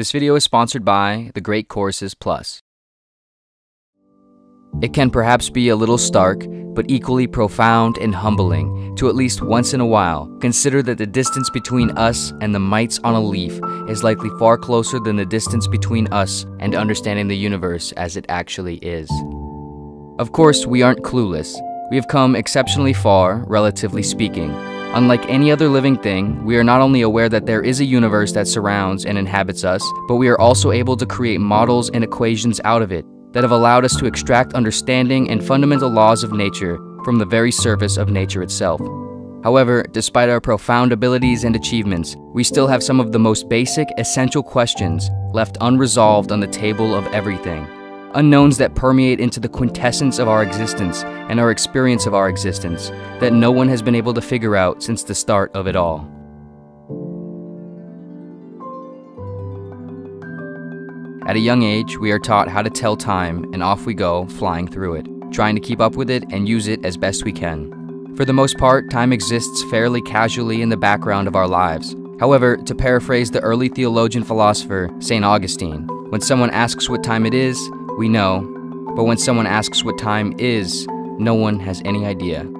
This video is sponsored by The Great Courses Plus. It can perhaps be a little stark, but equally profound and humbling to at least once in a while consider that the distance between us and the mites on a leaf is likely far closer than the distance between us and understanding the universe as it actually is. Of course, we aren't clueless. We have come exceptionally far, relatively speaking. Unlike any other living thing, we are not only aware that there is a universe that surrounds and inhabits us, but we are also able to create models and equations out of it that have allowed us to extract understanding and fundamental laws of nature from the very surface of nature itself. However, despite our profound abilities and achievements, we still have some of the most basic, essential questions left unresolved on the table of everything. Unknowns that permeate into the quintessence of our existence and our experience of our existence that no one has been able to figure out since the start of it all. At a young age, we are taught how to tell time, and off we go, flying through it, trying to keep up with it and use it as best we can. For the most part, time exists fairly casually in the background of our lives. However, to paraphrase the early theologian philosopher, St. Augustine, when someone asks what time it is, we know, but when someone asks what time is, no one has any idea.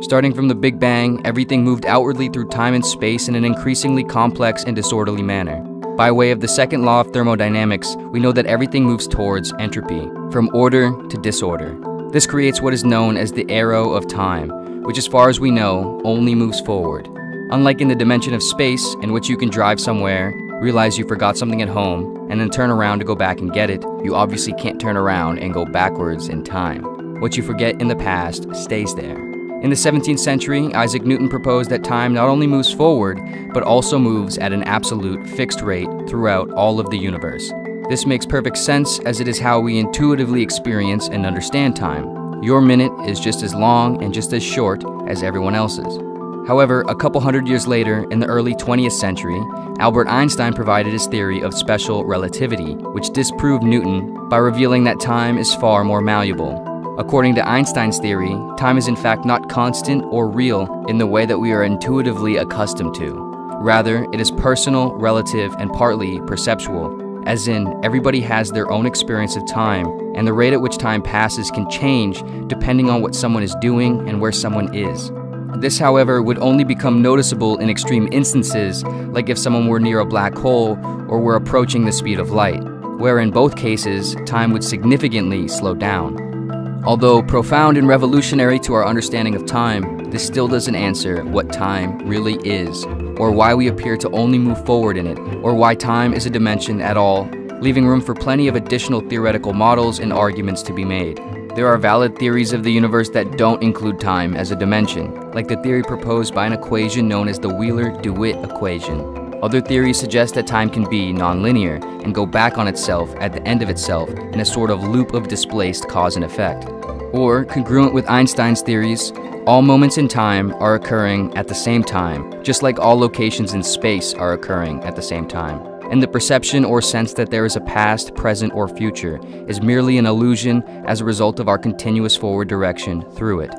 Starting from the Big Bang, everything moved outwardly through time and space in an increasingly complex and disorderly manner. By way of the second law of thermodynamics, we know that everything moves towards entropy, from order to disorder. This creates what is known as the arrow of time, which, as far as we know, only moves forward. Unlike in the dimension of space, in which you can drive somewhere, realize you forgot something at home, and then turn around to go back and get it, you obviously can't turn around and go backwards in time. What you forget in the past stays there. In the 17th century, Isaac Newton proposed that time not only moves forward, but also moves at an absolute fixed rate throughout all of the universe. This makes perfect sense as it is how we intuitively experience and understand time. Your minute is just as long and just as short as everyone else's. However, a couple hundred years later, in the early 20th century, Albert Einstein provided his theory of special relativity, which disproved Newton by revealing that time is far more malleable. According to Einstein's theory, time is in fact not constant or real in the way that we are intuitively accustomed to. Rather, it is personal, relative, and partly perceptual, as in, everybody has their own experience of time, and the rate at which time passes can change depending on what someone is doing and where someone is. This, however, would only become noticeable in extreme instances, like if someone were near a black hole or were approaching the speed of light, where in both cases, time would significantly slow down. Although profound and revolutionary to our understanding of time, this still doesn't answer what time really is, or why we appear to only move forward in it, or why time is a dimension at all, leaving room for plenty of additional theoretical models and arguments to be made. There are valid theories of the universe that don't include time as a dimension, like the theory proposed by an equation known as the Wheeler-DeWitt equation. Other theories suggest that time can be nonlinear and go back on itself at the end of itself in a sort of loop of displaced cause and effect. Or, congruent with Einstein's theories, all moments in time are occurring at the same time, just like all locations in space are occurring at the same time and the perception or sense that there is a past, present, or future is merely an illusion as a result of our continuous forward direction through it.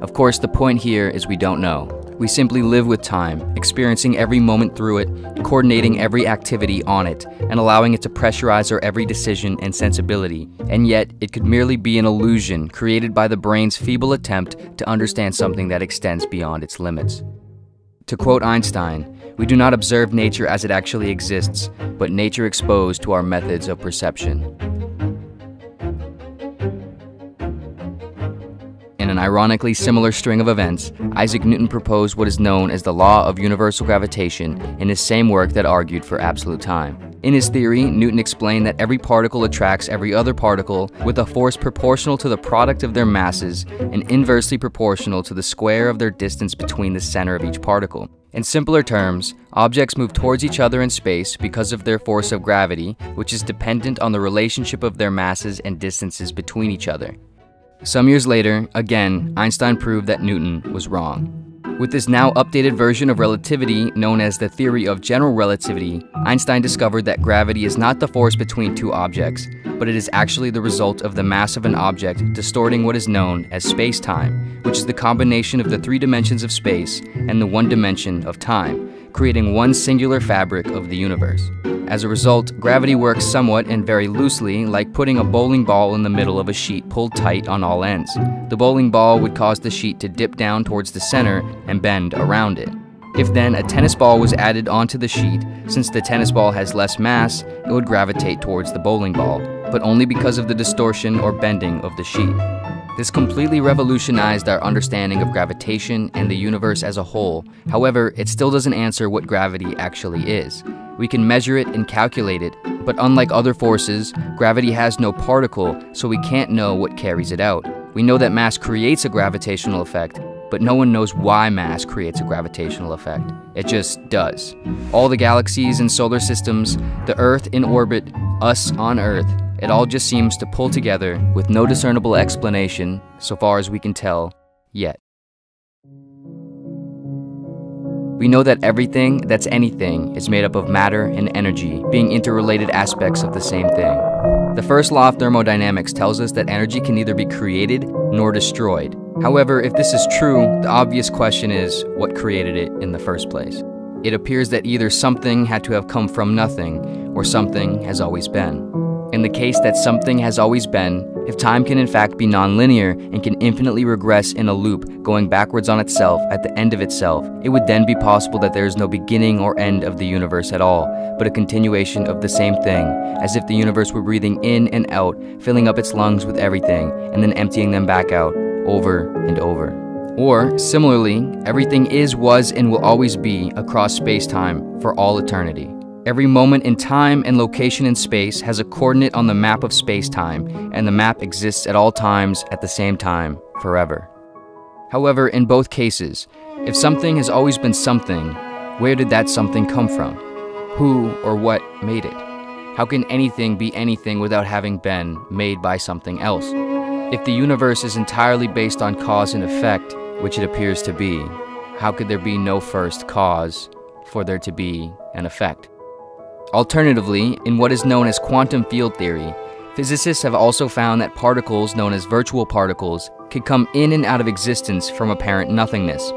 Of course, the point here is we don't know. We simply live with time, experiencing every moment through it, coordinating every activity on it, and allowing it to pressurize our every decision and sensibility. And yet, it could merely be an illusion created by the brain's feeble attempt to understand something that extends beyond its limits. To quote Einstein, we do not observe nature as it actually exists, but nature exposed to our methods of perception. In an ironically similar string of events, Isaac Newton proposed what is known as the law of universal gravitation in his same work that argued for absolute time. In his theory, Newton explained that every particle attracts every other particle with a force proportional to the product of their masses and inversely proportional to the square of their distance between the center of each particle. In simpler terms, objects move towards each other in space because of their force of gravity, which is dependent on the relationship of their masses and distances between each other. Some years later, again, Einstein proved that Newton was wrong. With this now updated version of relativity, known as the theory of general relativity, Einstein discovered that gravity is not the force between two objects, but it is actually the result of the mass of an object distorting what is known as space-time, which is the combination of the three dimensions of space and the one dimension of time, creating one singular fabric of the universe. As a result, gravity works somewhat and very loosely, like putting a bowling ball in the middle of a sheet pulled tight on all ends. The bowling ball would cause the sheet to dip down towards the center and bend around it. If then a tennis ball was added onto the sheet, since the tennis ball has less mass, it would gravitate towards the bowling ball, but only because of the distortion or bending of the sheet. This completely revolutionized our understanding of gravitation and the universe as a whole. However, it still doesn't answer what gravity actually is. We can measure it and calculate it, but unlike other forces, gravity has no particle, so we can't know what carries it out. We know that mass creates a gravitational effect, but no one knows why mass creates a gravitational effect. It just does. All the galaxies and solar systems, the Earth in orbit, us on Earth, it all just seems to pull together with no discernible explanation, so far as we can tell, yet. We know that everything that's anything is made up of matter and energy, being interrelated aspects of the same thing. The first law of thermodynamics tells us that energy can neither be created nor destroyed. However, if this is true, the obvious question is what created it in the first place? It appears that either something had to have come from nothing, or something has always been. In the case that something has always been, if time can in fact be nonlinear and can infinitely regress in a loop, going backwards on itself at the end of itself, it would then be possible that there is no beginning or end of the universe at all, but a continuation of the same thing, as if the universe were breathing in and out, filling up its lungs with everything, and then emptying them back out, over and over. Or, similarly, everything is, was, and will always be across space time for all eternity. Every moment in time and location in space has a coordinate on the map of space-time, and the map exists at all times at the same time, forever. However, in both cases, if something has always been something, where did that something come from? Who or what made it? How can anything be anything without having been made by something else? If the universe is entirely based on cause and effect, which it appears to be, how could there be no first cause for there to be an effect? Alternatively, in what is known as quantum field theory, physicists have also found that particles known as virtual particles could come in and out of existence from apparent nothingness.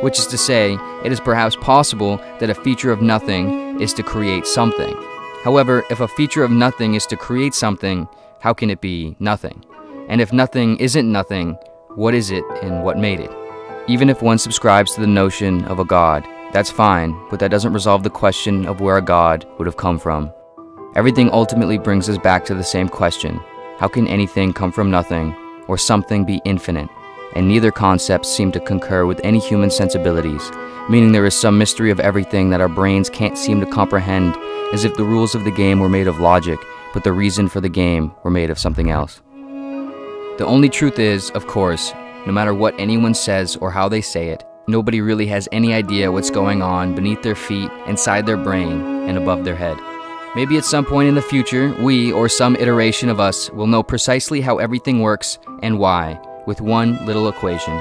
Which is to say, it is perhaps possible that a feature of nothing is to create something. However, if a feature of nothing is to create something, how can it be nothing? And if nothing isn't nothing, what is it and what made it? Even if one subscribes to the notion of a God, that's fine, but that doesn't resolve the question of where a God would have come from. Everything ultimately brings us back to the same question how can anything come from nothing, or something be infinite? And neither concepts seem to concur with any human sensibilities, meaning there is some mystery of everything that our brains can't seem to comprehend, as if the rules of the game were made of logic, but the reason for the game were made of something else. The only truth is, of course, no matter what anyone says or how they say it, Nobody really has any idea what's going on beneath their feet, inside their brain, and above their head. Maybe at some point in the future, we, or some iteration of us, will know precisely how everything works and why, with one little equation.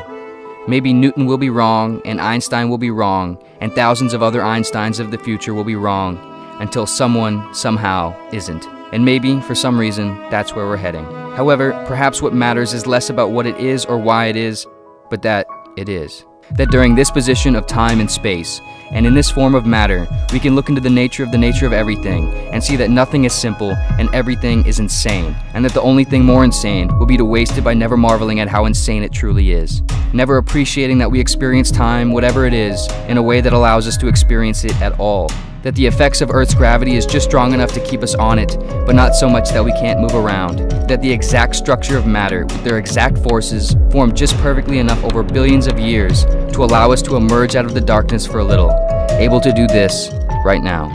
Maybe Newton will be wrong, and Einstein will be wrong, and thousands of other Einsteins of the future will be wrong, until someone, somehow, isn't. And maybe, for some reason, that's where we're heading. However, perhaps what matters is less about what it is or why it is, but that it is. That during this position of time and space, and in this form of matter, we can look into the nature of the nature of everything and see that nothing is simple and everything is insane, and that the only thing more insane would be to waste it by never marveling at how insane it truly is, never appreciating that we experience time, whatever it is, in a way that allows us to experience it at all that the effects of Earth's gravity is just strong enough to keep us on it, but not so much that we can't move around. That the exact structure of matter, with their exact forces, formed just perfectly enough over billions of years to allow us to emerge out of the darkness for a little, able to do this right now,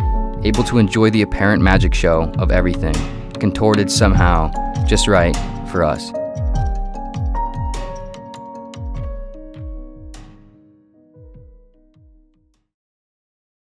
able to enjoy the apparent magic show of everything, contorted somehow, just right for us.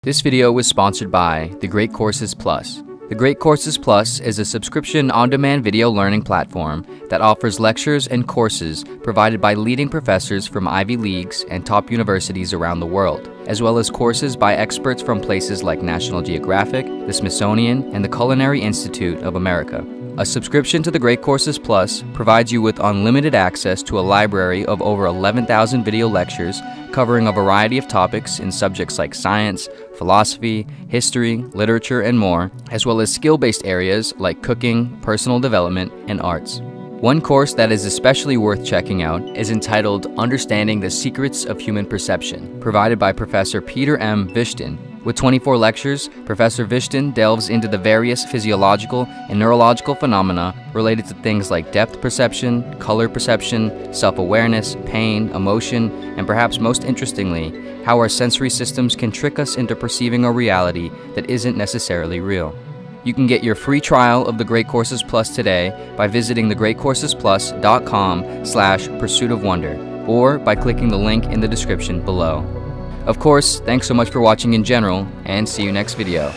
This video was sponsored by The Great Courses Plus. The Great Courses Plus is a subscription on-demand video learning platform that offers lectures and courses provided by leading professors from Ivy Leagues and top universities around the world, as well as courses by experts from places like National Geographic, the Smithsonian, and the Culinary Institute of America. A subscription to the Great Courses Plus provides you with unlimited access to a library of over 11,000 video lectures covering a variety of topics in subjects like science, philosophy, history, literature, and more, as well as skill based areas like cooking, personal development, and arts. One course that is especially worth checking out is entitled Understanding the Secrets of Human Perception, provided by Professor Peter M. Vishton with 24 lectures, Professor Vishton delves into the various physiological and neurological phenomena related to things like depth perception, color perception, self awareness, pain, emotion, and perhaps most interestingly, how our sensory systems can trick us into perceiving a reality that isn't necessarily real. You can get your free trial of the Great Courses Plus today by visiting thegreatcoursesplus.com slash pursuit of wonder or by clicking the link in the description below. Of course, thanks so much for watching in general, and see you next video.